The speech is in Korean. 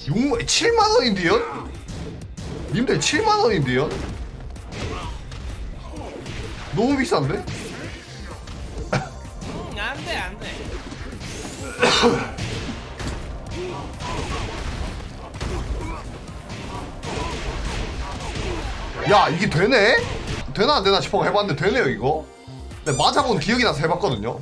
6, 7만 원인데요? 님들 7만 원인데요? 너무 비싼데? 안 돼, 안 돼. 야 이게 되네? 되나 안 되나 싶어 해봤는데 되네요 이거 근데 맞아본 기억이 나서 해봤거든요